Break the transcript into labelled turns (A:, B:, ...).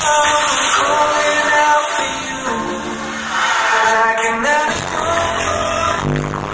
A: Oh Yeah.